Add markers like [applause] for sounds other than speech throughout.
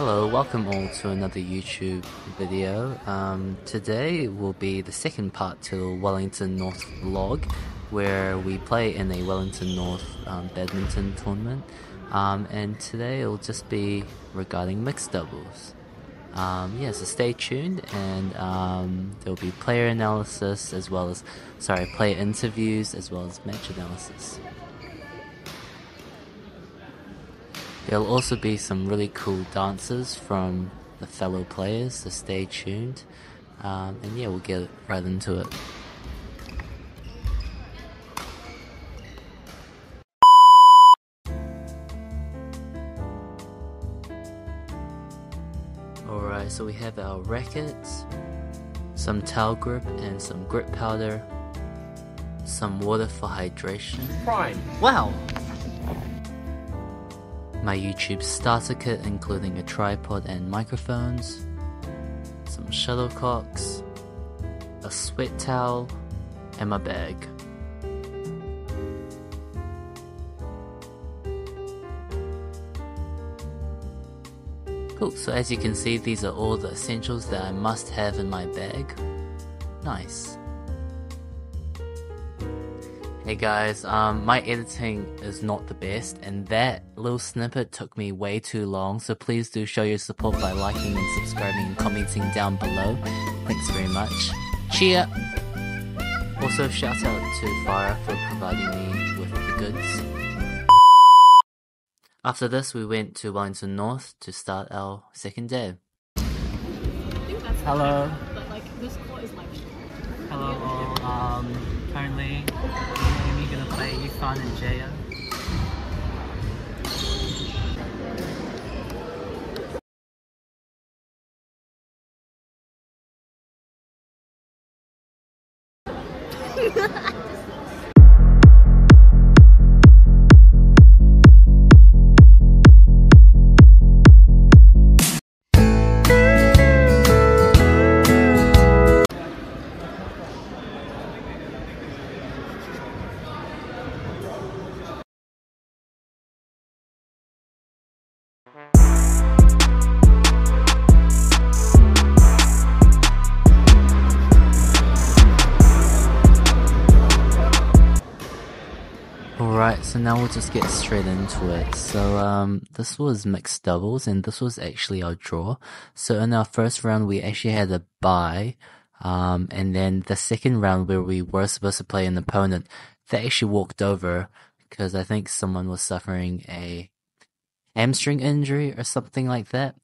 Hello, welcome all to another YouTube video. Um, today will be the second part to Wellington North vlog, where we play in a Wellington North um, badminton tournament. Um, and today it'll just be regarding mixed doubles. Um, yeah, so stay tuned, and um, there will be player analysis as well as, sorry, player interviews as well as match analysis. There'll also be some really cool dances from the fellow players, so stay tuned. Um, and yeah, we'll get right into it. Alright, so we have our rackets, some towel grip and some grip powder, some water for hydration. Prime. Wow! My YouTube starter kit including a tripod and microphones, some shuttlecocks, a sweat towel, and my bag. Cool, so as you can see these are all the essentials that I must have in my bag. Nice. Hey guys, um, my editing is not the best, and that little snippet took me way too long, so please do show your support by liking and subscribing and commenting down below. Thanks very much. Cheer! Also, shout out to Farah for providing me with the goods. After this, we went to Wellington North to start our second day. I think that's Hello. fine, But like this court is like Hello. Um, currently, Amy gonna play Yifan and Jaya. Just get straight into it. So, um, this was mixed doubles, and this was actually our draw. So in our first round, we actually had a bye, um, and then the second round where we were supposed to play an opponent, they actually walked over, because I think someone was suffering a hamstring injury or something like that.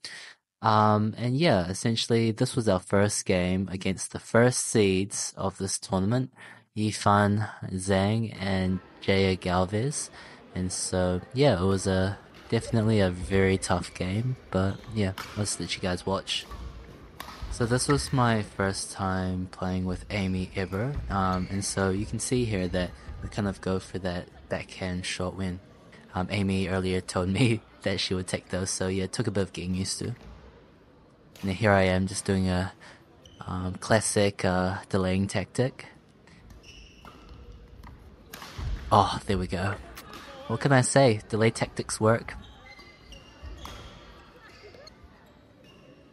Um, and yeah, essentially, this was our first game against the first seeds of this tournament, Yifan Zhang and Jaya Galvez. And so, yeah, it was a definitely a very tough game, but yeah, let's let you guys watch. So this was my first time playing with Amy ever, um, and so you can see here that we kind of go for that backhand shot when um, Amy earlier told me [laughs] that she would take those, so yeah, it took a bit of getting used to. And here I am just doing a um, classic uh, delaying tactic. Oh, there we go. What can I say? Delay tactics work.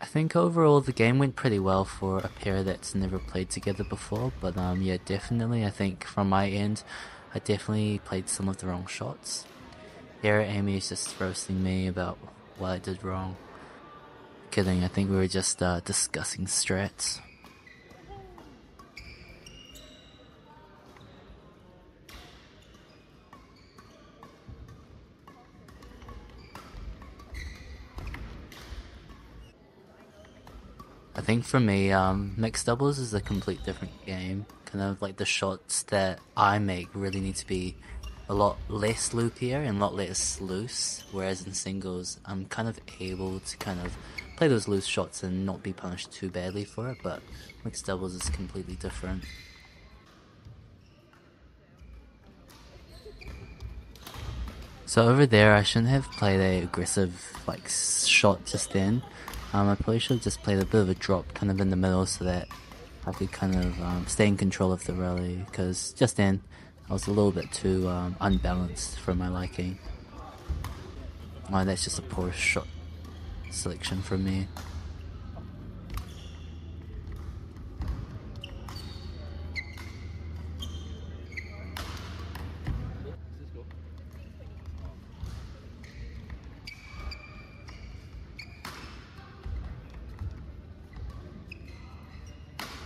I think overall the game went pretty well for a pair that's never played together before, but um, yeah, definitely I think from my end, I definitely played some of the wrong shots. Here Amy is just roasting me about what I did wrong. Kidding, I think we were just uh, discussing strats. Think for me, um, mixed doubles is a complete different game. Kind of like the shots that I make really need to be a lot less loopier and a lot less loose. Whereas in singles, I'm kind of able to kind of play those loose shots and not be punished too badly for it. But mixed doubles is completely different. So over there, I shouldn't have played a aggressive like shot just then. Um, I probably should have just played a bit of a drop kind of in the middle so that I could kind of um, stay in control of the rally because just then I was a little bit too um, unbalanced for my liking. Oh, that's just a poor shot. selection from me.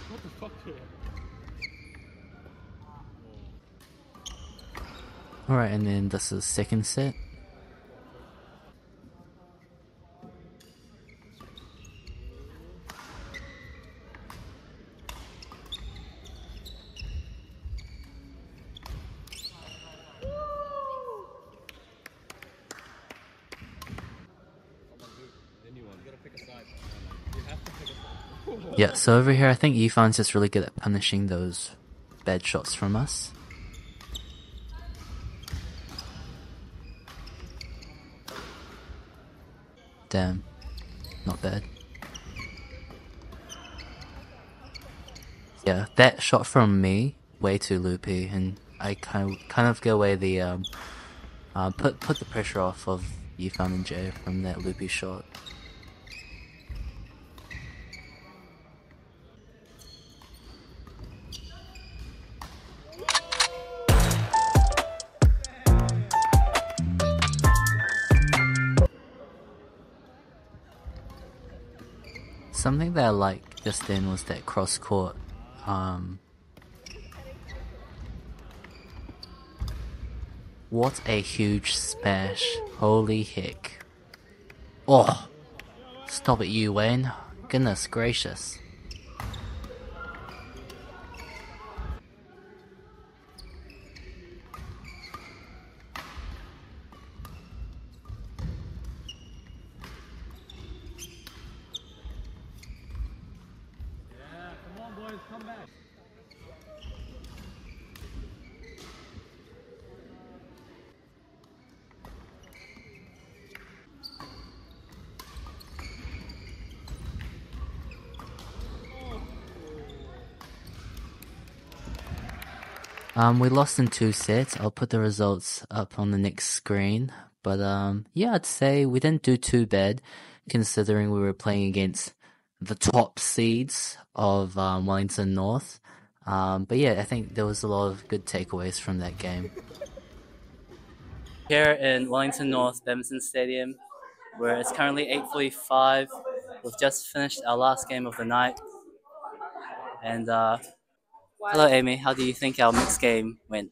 What the fuck? Alright, and then this is second set. Yeah, so over here I think Yifan's just really good at punishing those bad shots from us. Damn. Not bad. Yeah, that shot from me, way too loopy, and I kind of kind of get away the um uh, put put the pressure off of Yifan and Jay from that loopy shot. Something that I liked just then was that cross court. Um, what a huge smash! Holy heck! Oh, stop it, you Wayne! Goodness gracious! Um, we lost in two sets. I'll put the results up on the next screen. But um, yeah, I'd say we didn't do too bad, considering we were playing against the top seeds of um, Wellington North. Um, but yeah, I think there was a lot of good takeaways from that game. Here in Wellington North Badminton Stadium, where it's currently 8:45, we've just finished our last game of the night. And uh, hello, Amy. How do you think our mixed game went?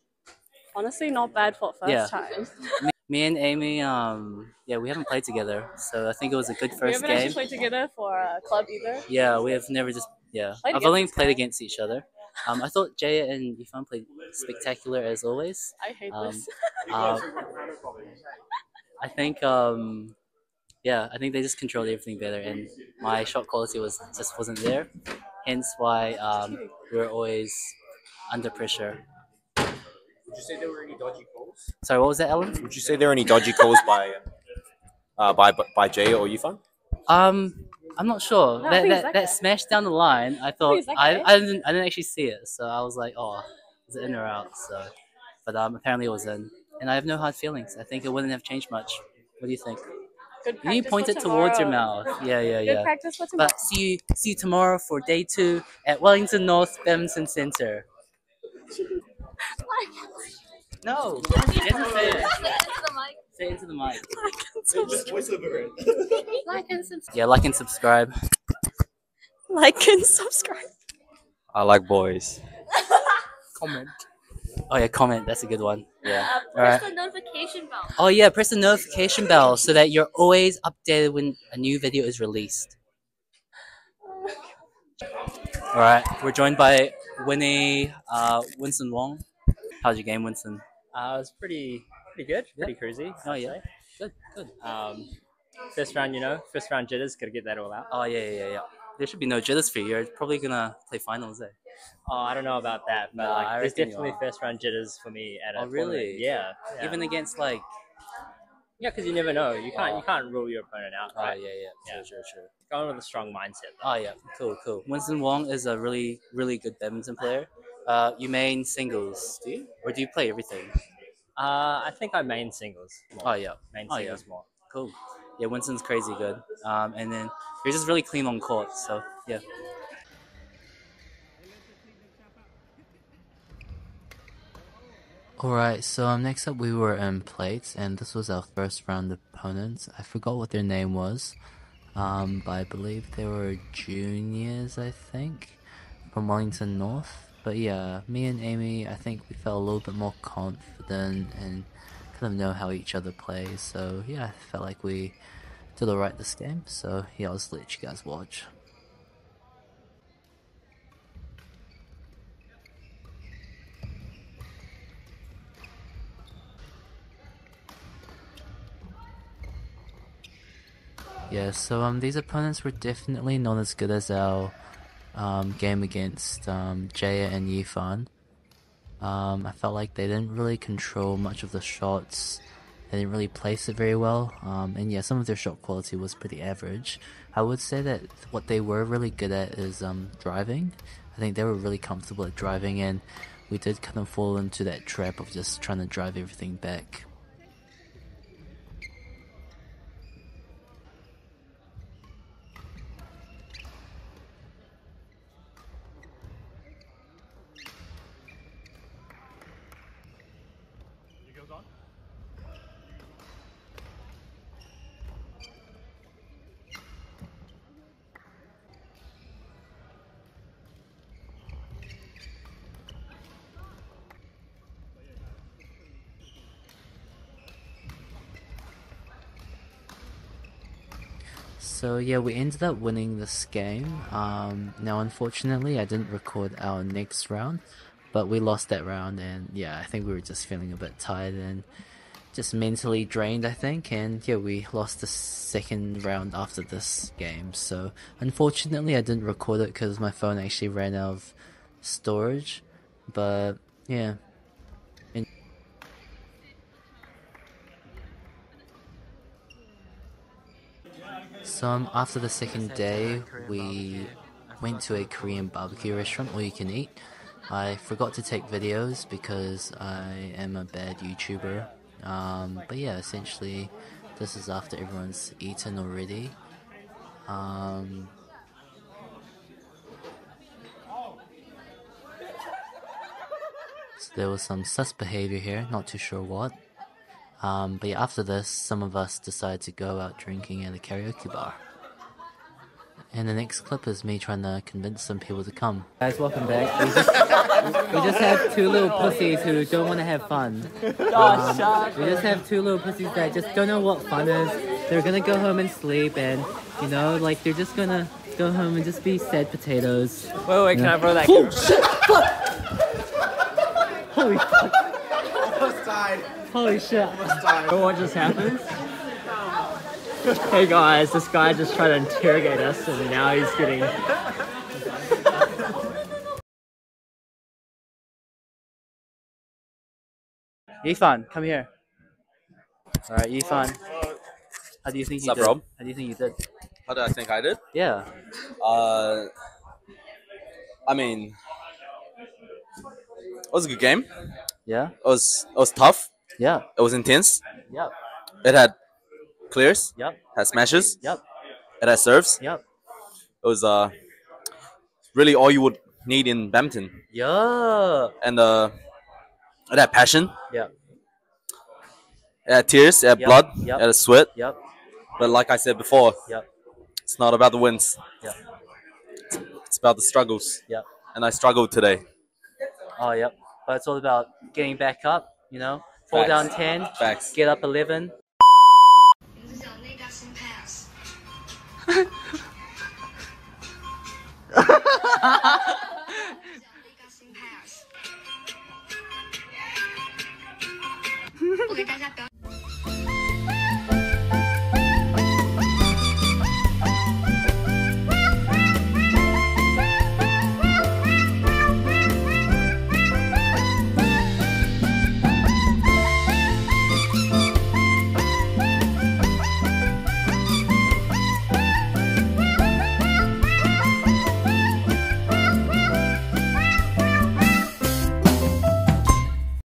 Honestly, not bad for first Yeah. time. me, me and Amy, um, yeah, we haven't played together, so I think it was a good first game. we haven't game. actually played together for a club either. Yeah, we have never just yeah. Played I've only played against each other. Um, I thought Jaya and Yifan played spectacular as always. I hate Um, this. Um, [laughs] I think um, yeah, I think they just controlled everything better, and my shot quality was just wasn't there. Hence why um, were always under pressure. Would you say there were any dodgy calls? Sorry, what was that, Ellen? Would you say there were any dodgy calls by uh, by by Jay or Yifan? Um, I'm not sure. No, that think that, that that guy. smash down the line, I thought it's I. I didn't I didn't actually see it, so I was like, oh, is it in or out? So, but um, apparently it was in, and I have no hard feelings. I think it wouldn't have changed much. What do you think? Good You need point for it towards your mouth. Yeah, yeah, Good yeah. practice for tomorrow. But see you see you tomorrow for day two at Wellington North Badminton Centre. [laughs] No, you didn't say. Say into the mic. [laughs] like and subscribe. Yeah, like and subscribe. Like and subscribe. I like boys. [laughs] Comment. Oh yeah, comment. That's a good one. Yeah. Uh, press right. the notification bell. Oh yeah, press the notification bell so that you're always updated when a new video is released. [laughs] All right, we're joined by Winnie uh, Winston Wong. How's your game, Winston? Uh, it was pretty pretty good, pretty cruisy. Oh I'd yeah, say. good, good. Um, first round, you know, first round jitters. Got to get that all out. Oh yeah, yeah, yeah, yeah. There should be no jitters for you. You're probably gonna play finals, eh? Oh, I don't know about that, but Nah, like, I there's reckon you definitely are. first round jitters for me at a Oh, tournament. really? Yeah, yeah. Even against like. yeah, because you never know. You can't Oh. you can't rule your opponent out. Oh Right? yeah, yeah, Yeah. sure, sure, sure. Going with a strong mindset. Though. Oh yeah, cool, cool. Winston Wong is a really, really good badminton player. Uh, you main singles, do you, or do you play everything? Uh, I think I main singles. More. Oh yeah, main oh, yeah. singles more. cool. Yeah, Winston's crazy good. Um, and then you're just really clean on court. So yeah. Alright, so um, next up we were in plates, and this was our first round opponents. I forgot what their name was, um, but I believe they were juniors, I think, from Wellington North. But yeah, me and Amy, I think we felt a little bit more confident and kind of know how each other plays. So yeah, I felt like we did alright this game. So yeah, I'll just let you guys watch. Yeah, so um, these opponents were definitely not as good as our um, game against um, Jaya and Yifan. Um, I felt like they didn't really control much of the shots. They didn't really place it very well. Um, and yeah, some of their shot quality was pretty average. I would say that what they were really good at is um, driving. I think they were really comfortable at driving, and we did kind of fall into that trap of just trying to drive everything back. So yeah, we ended up winning this game. Um, now, unfortunately, I didn't record our next round, but we lost that round, and yeah, I think we were just feeling a bit tired and just mentally drained. I think, and yeah, we lost the second round after this game. So unfortunately, I didn't record it because my phone actually ran out of storage. But yeah, So after the second day, we went to a Korean barbecue restaurant where you can eat. I forgot to take videos because I am a bad YouTuber. Um, but yeah, essentially, this is after everyone's eaten already. Um, so there was some sus behavior here, not too sure what. Um, but yeah, after this, some of us decide to go out drinking at a karaoke bar. And the next clip is me trying to convince some people to come. Guys, welcome back. We just, we just have two little pussies who don't want to have fun. Um, we just have two little pussies that just don't know what fun is. They're gonna go home and sleep, and you know, like they're just gonna go home and just be sad potatoes. Wait, wait, can I borrow that? Oh shit! Fuck! Holy fuck! [laughs] Holy shit! [laughs] What just happened? hey guys, this guy just tried to interrogate us and now he's getting... Yifan, come here. Alright, Yifan. How do you think you What's did? up, Rob? How do you think you did? How do I think I did? Yeah. Uh, I mean, it was a good game. Yeah? It was it was tough. Yeah. It was intense. Yeah. It had clears. Yep. Had smashes. Yep. It had serves. Yep. It was uh really all you would need in badminton. Yeah. And uh, it had passion. Yeah. It had tears. It had Yep, blood. yep. It had sweat. Yep. But like I said before, Yep. it's not about the wins. Yep. It's about the struggles. Yep. And I struggled today. Oh, yep. But it's all about getting back up, you know? Fall Facts. down 10, Facts. get up 11. [laughs]